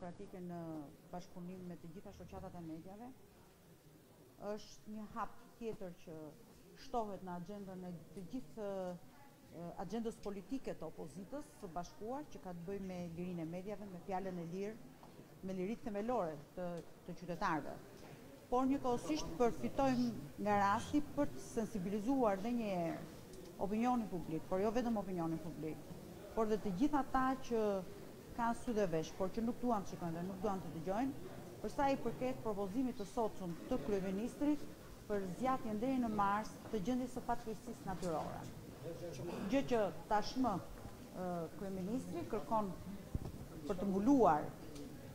Demokratike në bashkëpunim me të gjitha shoqatat e mediave. Është një hap tjetër që shtohet në agjendën e të gjithë agjendës politike të opozitës së bashkuar që ka të bëjë me lirinë e mediave, me fjalën e lirë, me liritë themelore të, të qytetarëve. Por njëkohësisht përfitojmë nga rasti për të sensibilizuar dhe një herë opinionin publik, por jo vetëm opinionin publik, por dhe të gjithë ata që kanë sy dhe vesh, por që nuk duan të shikojnë dhe nuk duan të dëgjojnë, për sa i përket propozimit të sotshëm të kryeministrit për zgjatjen deri në mars të gjendjes së fatkeqësisë natyrore. Gjë që tashmë kryeministri kërkon për të mbuluar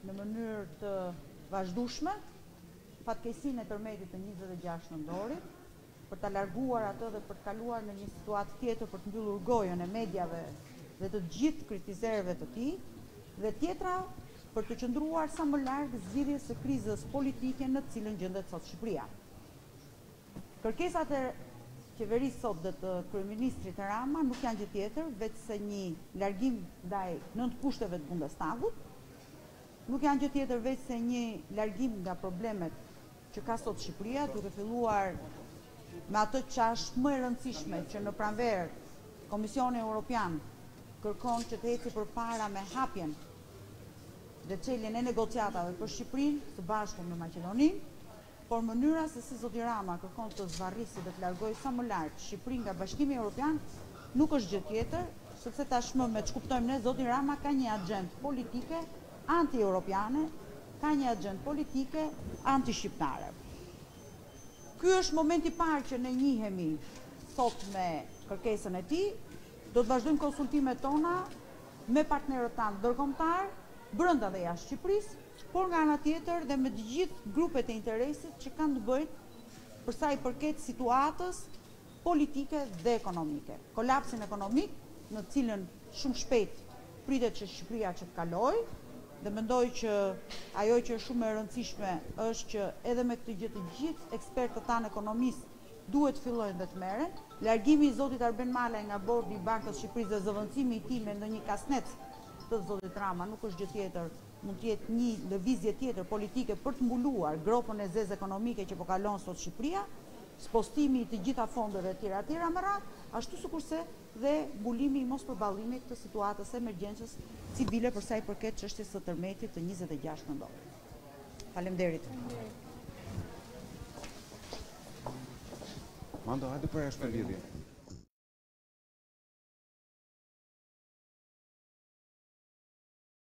në mënyrë të vazhdueshme fatkeqësinë e tërmetit të njëzet e gjashtë nëntorit, për ta larguar atë dhe për të kaluar në një situatë tjetër për të mbyllur gojën e mediave dhe të gjithë kritizerëve të tij, dhe tjetra për të qëndruar sa më larg zgjidhjes së krizës politike në të cilën gjendet sot Shqipëria. Kërkesat e qeverisë sot dhe të kryeministrit Rama nuk janë gjë tjetër veçse një largim ndaj nëntë kushteve të Bundestagut, nuk janë gjë tjetër veçse një largim nga problemet që ka sot Shqipëria, duke filluar me atë ç'asht më e rëndësishme që në pranverë Komisioni Europian kërkon që të eci përpara me hapjen dhe çeljen e negociatave për Shqipërinë së bashku me Maqedoninë, por mënyra se si zoti Rama kërkon të zvarrisi dhe të largojë sa më larg Shqipërinë nga Bashkimi Europian nuk është gjë tjetër, sepse tashmë me ç'kuptojmë ne zoti Rama ka një axhendë politike antieuropiane ka një axhendë politike antishqiptare. Ky është momenti i parë që ne njihemi sot me kërkesën e tij. Do të vazhdojmë konsultimet tona me partnerët tanë ndërkombëtarë, brenda dhe jashtë Shqipërisë, por nga ana tjetër dhe me të gjithë grupet e interesit që kanë të bëjnë për sa i përket situatës politike dhe ekonomike. Kolapsin ekonomik në të cilën shumë shpejt pritet që Shqipëria që të kalojë dhe mendoj që ajo që është shumë e rëndësishme është që edhe me këtë gjë të gjithë ekspertët tanë ekonomistë duhet të fillojnë dhe të merren. Largimi i zotit Arben Malaj nga bordi i Bankës së Shqipërisë dhe zëvendësimi i tij me ndonjë kasnec të zotit Rama nuk është gjë tjetër Mund të jetë një lëvizje tjetër politike për të mbuluar gropën e zezë ekonomike që po kalon sot Shqipëria, spostimi i të gjitha fondeve e tjera e tjera me radhë, ashtu sikurse dhe mbulimi i mospërballimit të situatës së emergjencës civile për sa i përket çështjes së tërmetit të njëzet e gjashtë nëntor. Faleminderit. Mando, hajde për jashtë për lidhje.